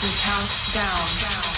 We count down. down.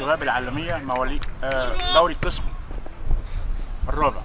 الكيماويات والشباب العالمية مواليد آه، دوري القسم الرابع.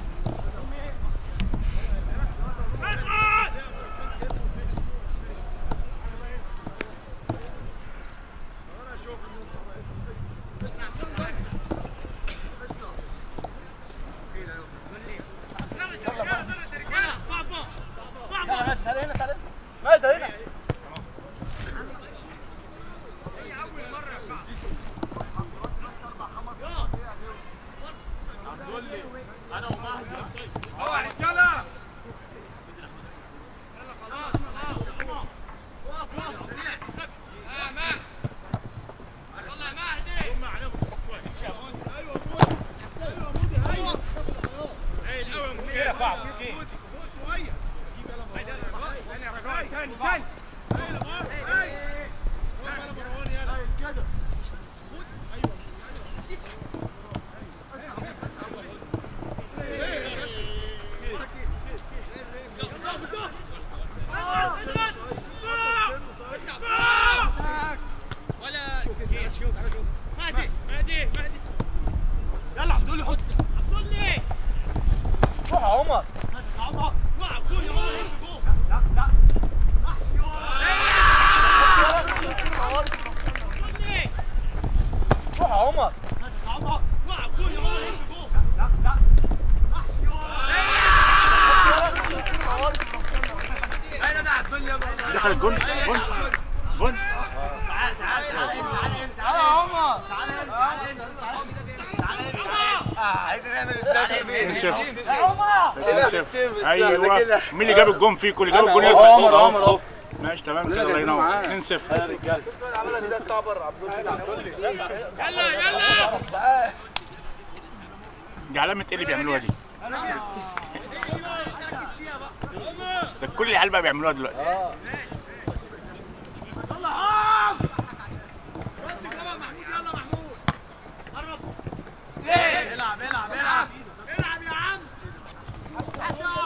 أيوه مين اللي جاب الجون فيكم؟ اللي جاب الجون يرفع عمر عمر اهو ماشي تمام. كده الله ينور. 2 0 دي علامة إيه اللي بيعملوها دي؟ ده كل العيال بقى بيعملوها دلوقتي.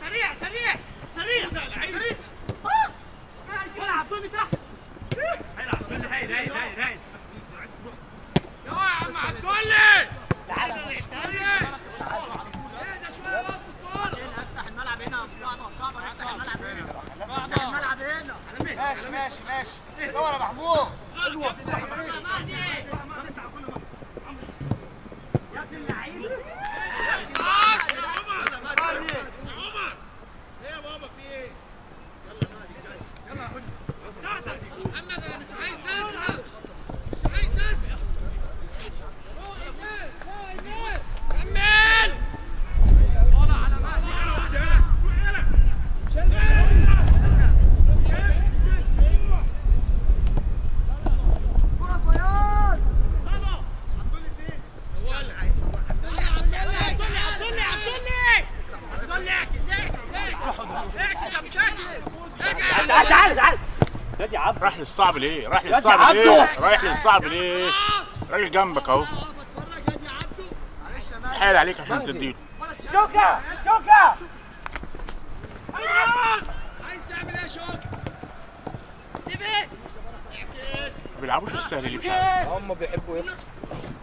سريع سريع سريع سريع العب دوني تحت يا عم عبد الله تعالى ده شوية وقت الكوره افتح الملعب هنا افتح الملعب هنا افتح الملعب هنا ماشي ماشي ماشي دور يا محمود يا عمر يا عمر إيه يا بابا في إيه تعال تعال تعال نادي عبد رايح للصعب ليه؟ رايح للصعب. ليه؟ رايح للصعب ليه؟ راجل جنبك اهو. تحايل عليك عشان تديله. شوكة! شوكة! ما بيلعبوش السهل اللي مش عارف هم بيحبوا يفتوا.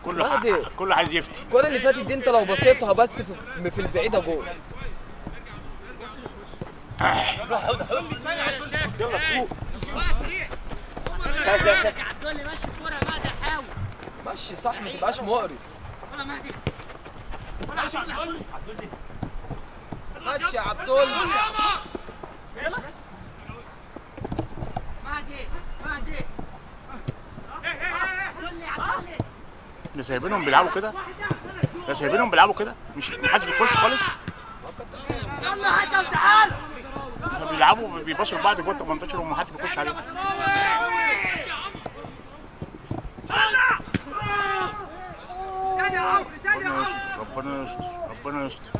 كله مهدي. ح- كله عايز يفتي. الكرة اللي فاتت دي انت لو بصيتها بس في, في البعيدة جول. يلا فوق مشي صح ما تبقاش مقرف. مشي يا عبدول ده سايبينهم بيلعبوا كده؟ ده سايبينهم بيلعبوا كده؟ مش محدش بيخش خالص؟ بيلعبوا بيباصوا لبعض جوه ال 18 ومحدش بيخش عليهم ربنا يستر ربنا يستر ربنا يستر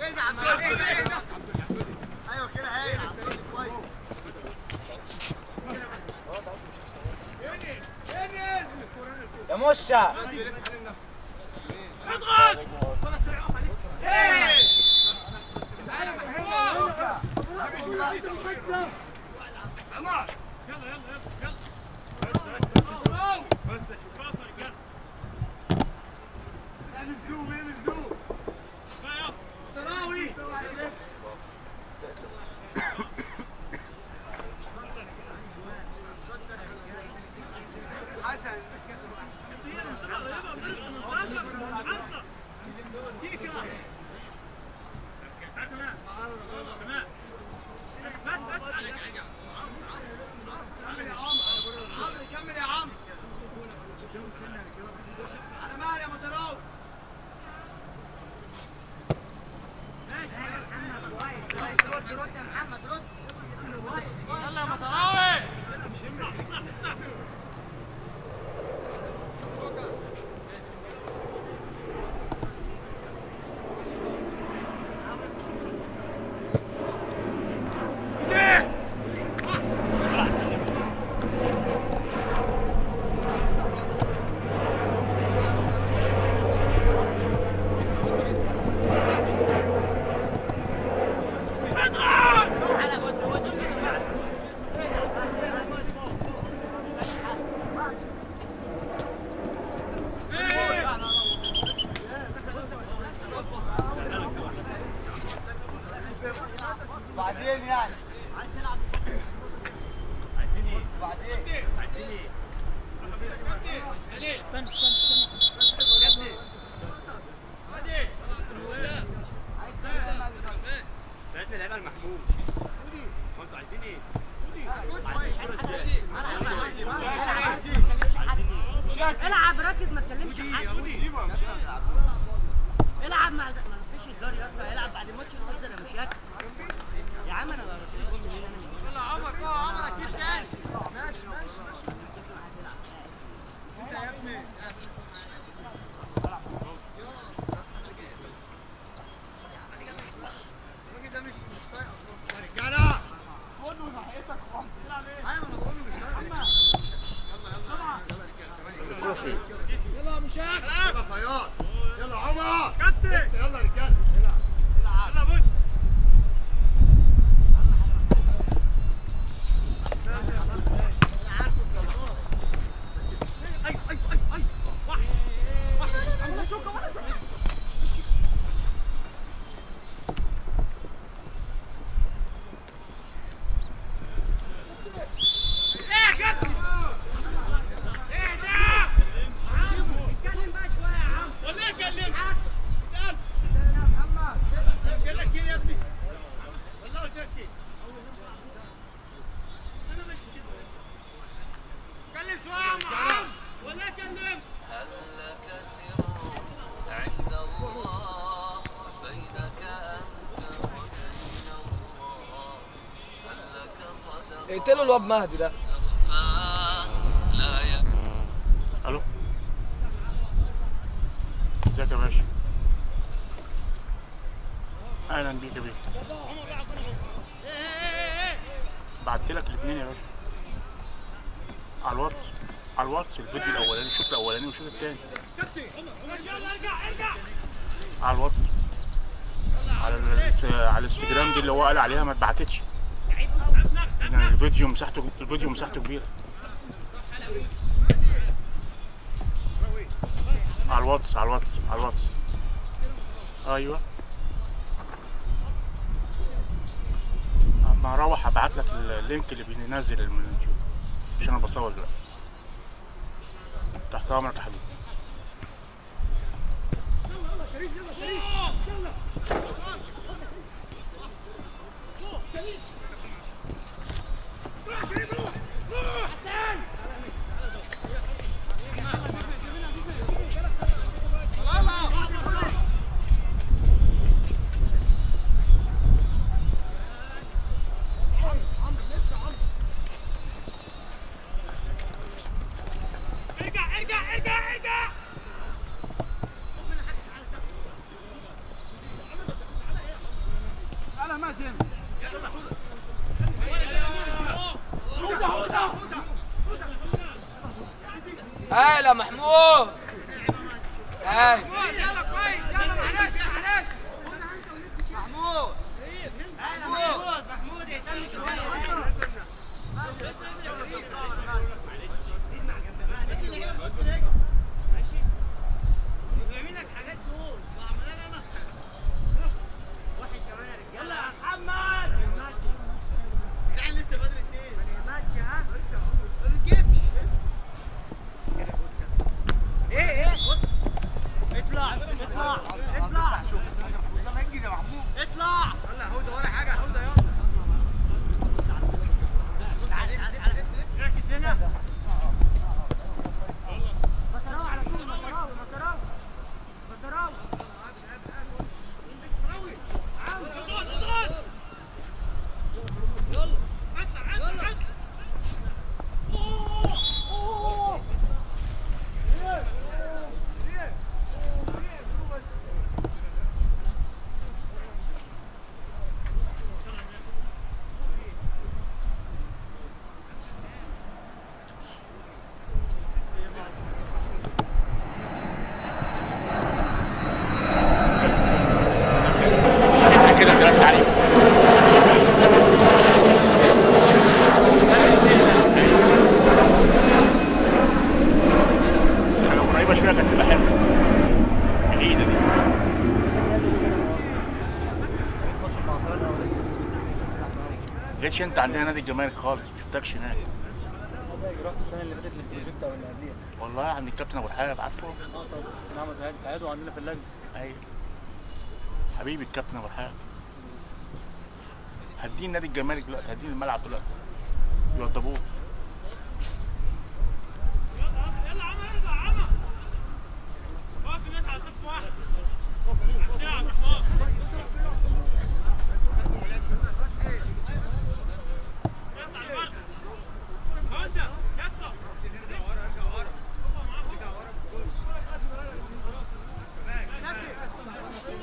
إيه ده عم أيوه كده هايل عبد كويس يا مشا بعدين يعني صدق اقتلوا الواد مهدي ده. ألو. ازيك يا باشا؟ أهلا بيك يا بيه بعت لك الاثنين يا باشا. على الواتس. على الواتس الفيديو الاولاني. شوف الاولاني وشوف الثاني على الواتس. على على الانستجرام دي اللي هو قال عليها ما اتبعتتش. الفيديو مساحته الفيديو مساحته كبيرة. على الواتس على الواتس على الواتس. أيوه. أما أروح أبعت لك ال link اللي بينزل من اليوتيوب عشان أنا بصور دلوقتي. تحت أمرك يا حبيبي. ارجع ارجع ارجع ارجع على مازن هاي يا محمود هاي يلا كويس يلا معلش معلش محمود محمود محمود اهتم شوية بيعمل لك حاجات دول بعملها أنا واحد كمان يا رجاله يلا يا محمد الماتش يعني لسه بدري اثنين الماتش ها الجيب إيه إيه اطلع اطلع اطلع شوف قدام انجز يا محمود اطلع يلا هودا ولا حاجة هودا يلا تعالى تعالى تعالى انت عندنا نادي الجمارك خالص ما شفتكش هناك. رحت السنة اللي فاتت للبروجيكت أو اللي قبليها والله عند الكابتن أبو الحاج عارفه؟ آه طبعا كان عمل قاعد قاعدوا عندنا في اللجنه أيوه. حبيبي الكابتن أبو الحاج. هدين نادي الجمارك دلوقتي هدين الملعب دلوقتي. يوضبوه يلا عمر ارجع عمر واقف الناس على صف واحد عندنا عبد الرحمن يلا على المركز هوندا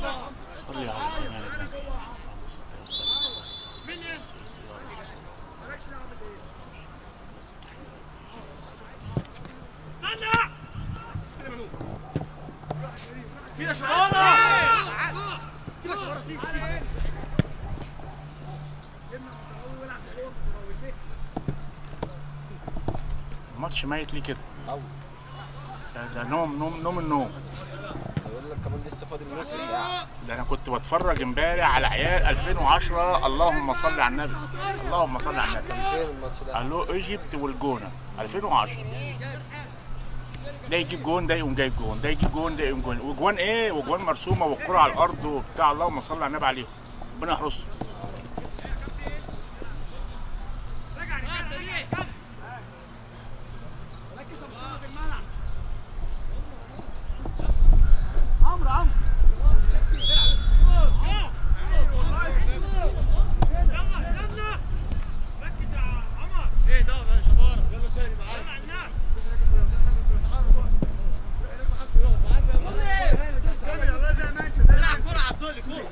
يلا صلي على الجمارك مين إيه؟ استنى كده شغاله الماتش ميت ليه كده. ده, ده نوم نوم نوم النوم. هيقول لك كمان لسه فاضل نص ساعة. ده أنا كنت بتفرج امبارح على عيال 2010 اللهم صل على النبي. اللهم صل على النبي. كان فين الماتش ده؟ قالوا إيجيبت والجونة. 2010 ده يجيب جون ده يقوم جايب جون. ده يجيب جون ده يقوم جون. وجوان إيه؟ وجوان مرسومة والكرة على الأرض وبتاع. اللهم صل على النبي عليهم. ربنا يحرسه عمرو عمرو يلا يلا ركز يا عمر إيه ده يا شباب يلا تاني معانا العب كرة عبد الله كرة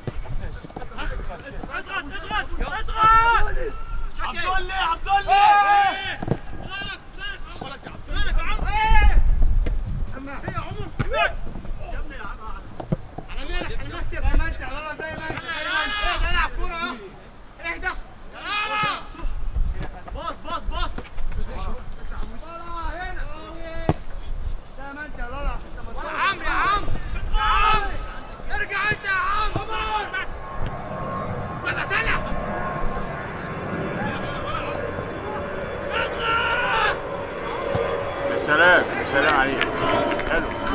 اضغط اضغط اضغط عبد الله عبد الله غلط غلط غلط يا عمرو إيه يا عمر هناك يا ابني يا عمرو على مالك على مكتب زي ما انت والله زي ما انت زي ما انت العب كرة اهو اهدى باص باص باص هنا زي ما انت يا لولا يا عم يا عم ارجع انت يا عم طلع طلع يا سلام سلام عليك حلو.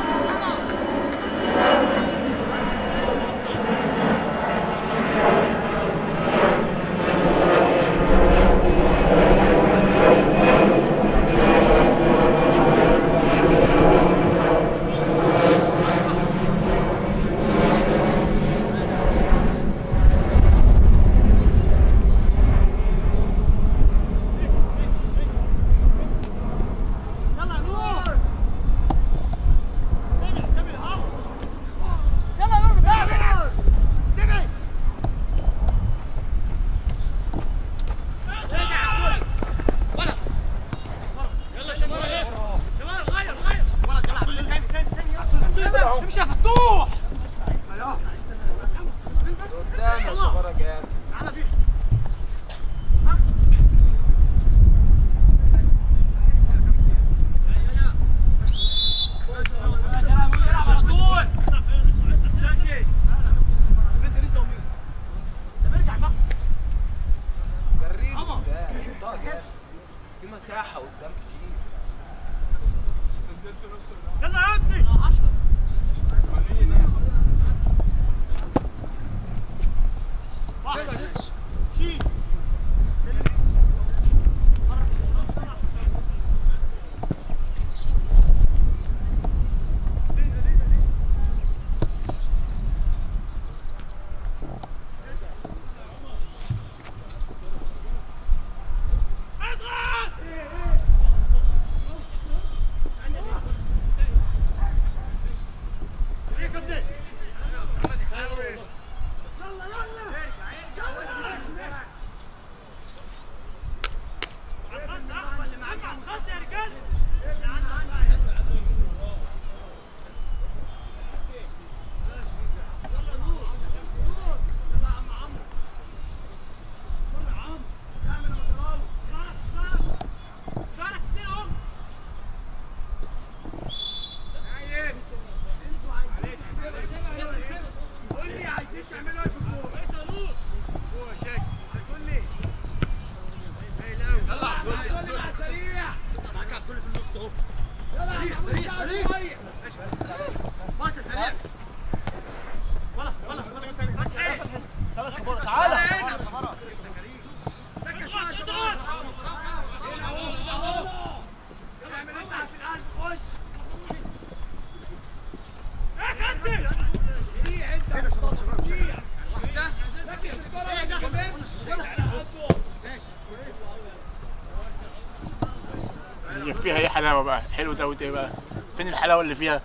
الحلاوة بقى حلو دوت إيه بقى. فين الحلاوة اللي فيها؟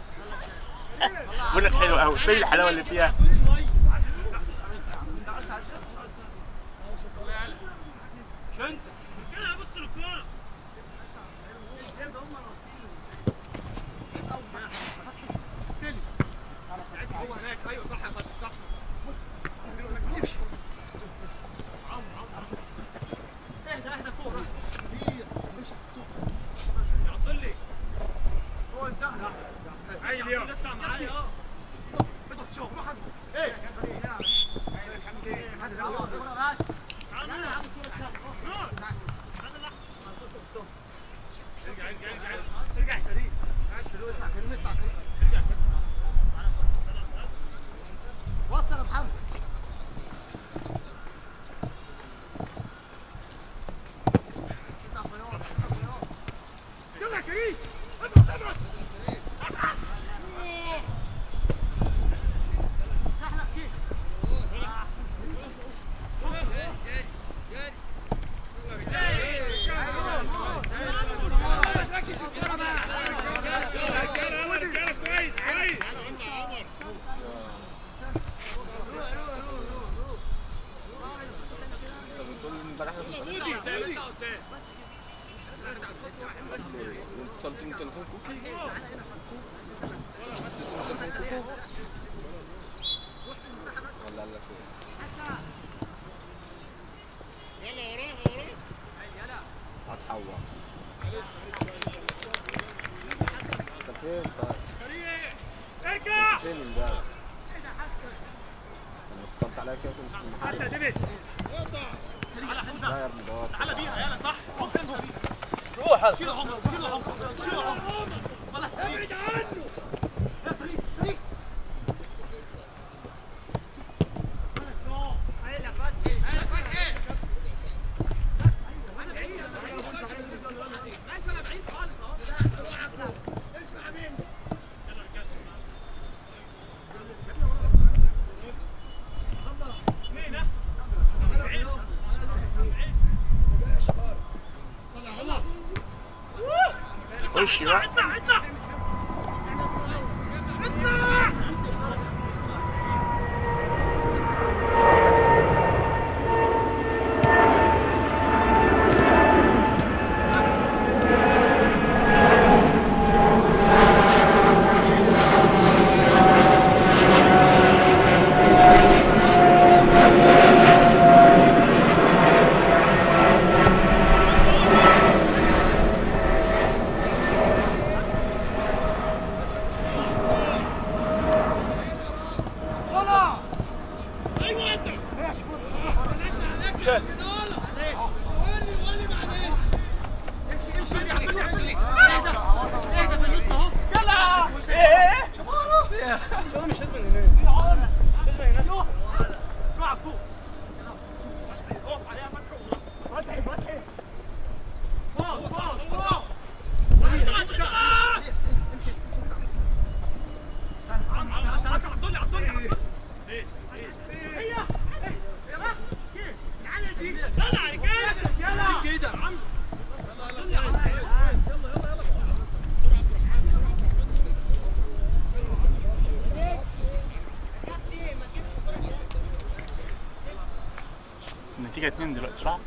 بقول لك حلو قوي فين الحلاوة اللي فيها؟ إحنا فوق geliyor. اتصلت من تليفون كوكي اتصلتي من تليفون كوكو ولا لا يلا يا ريح يا ريح يلا هتحور انت فين طيب سريع ارجع فين امبارح اتصلت عليا كده كنت في المحل لا تعالى بينا يلا صح؟ روح روح شيلوا عمر شيلوا عمر خلاص ابعد عنه That's.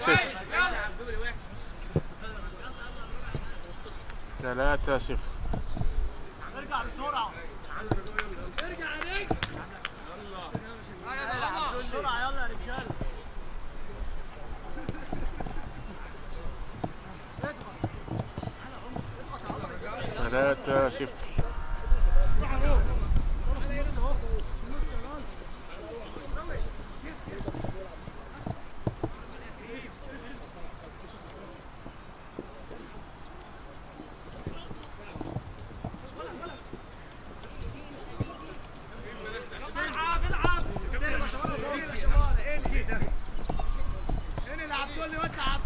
3 0 3 0 على الكل وانت على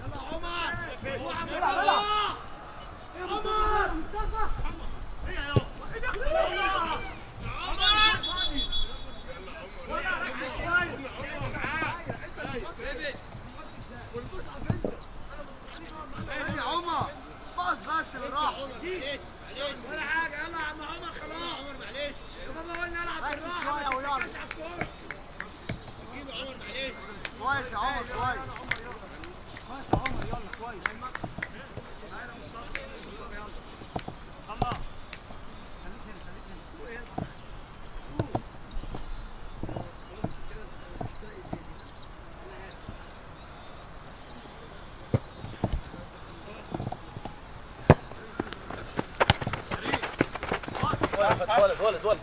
يلا عمر. هو عمال Yes. ولد ولد ولد ولد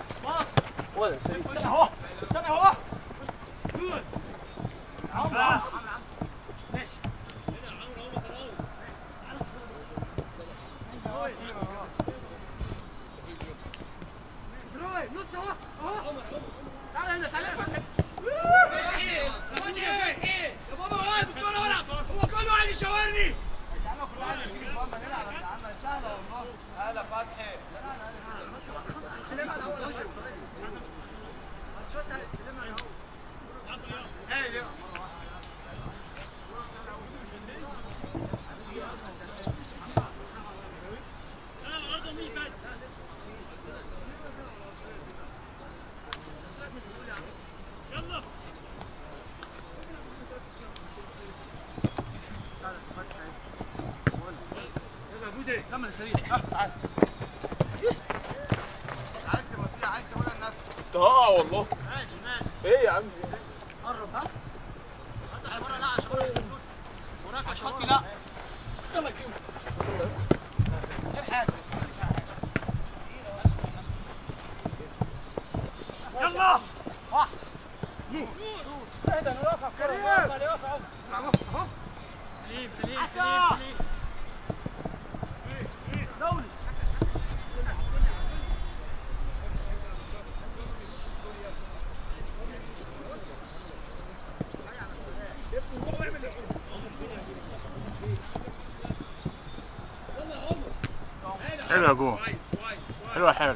ولد اهو اهو جود عمرو ليش دروي نص اهو اهو تعال هنا تعال هنا يا بابا واقف الكوره والعب هو كل واحد يشاورني تعالى كل واحد يجيب بابا نلعب يا عم سهله والله هلا فتحي هتشوتها هيستلمها حلوة قوة حلوة حلوة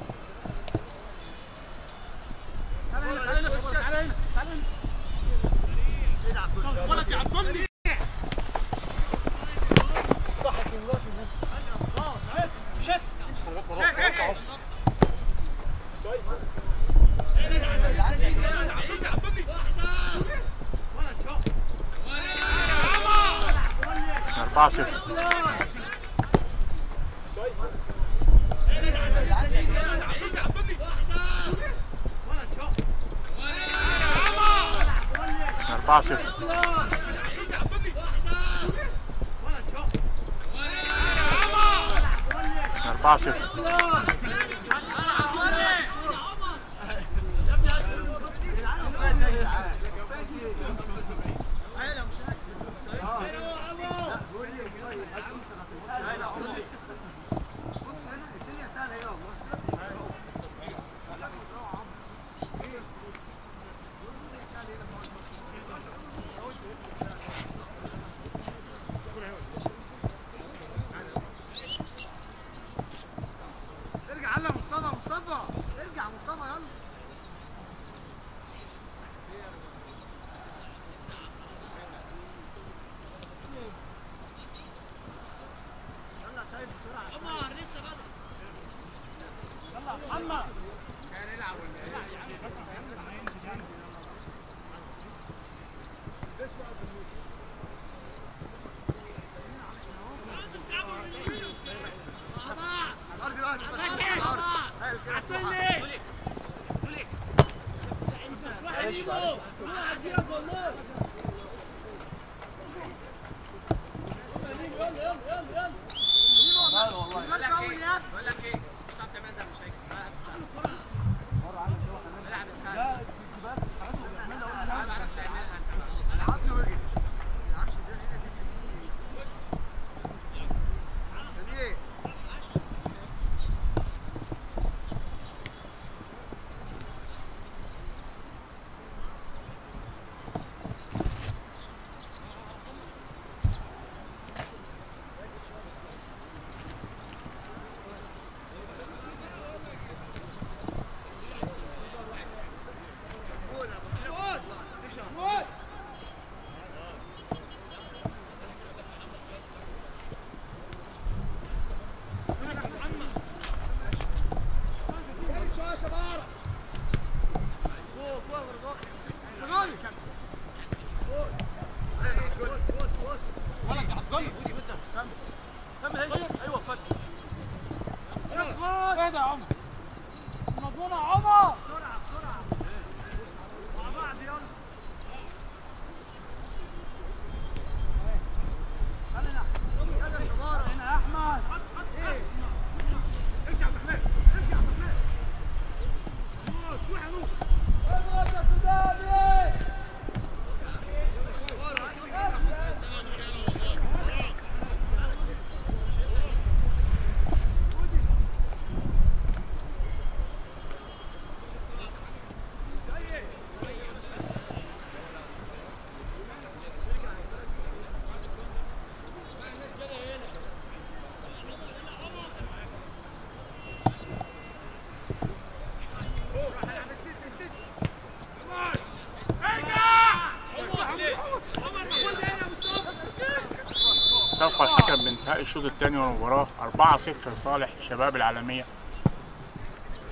الشوط الثاني من المباراة 4-0 لصالح شباب العالمية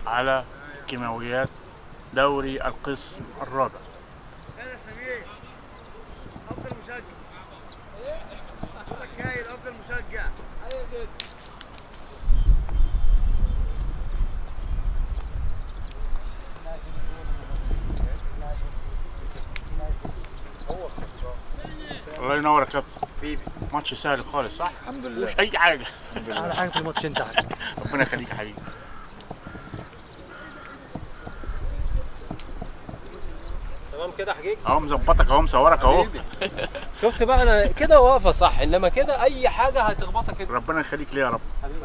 على كيماويات دوري القسم الرابع. ماتش سهل خالص صح؟ الحمد مش لله أي حاجة. أحلى حاجة في الماتش أنت ربنا يخليك يا حبيبي. تمام كده حقيقي؟ أهو مظبطك أهو مصورك أهو. شفت بقى أنا كده واقفة صح إنما كده أي حاجة هتخبطك كده ربنا يخليك ليه يا رب. حبيبي.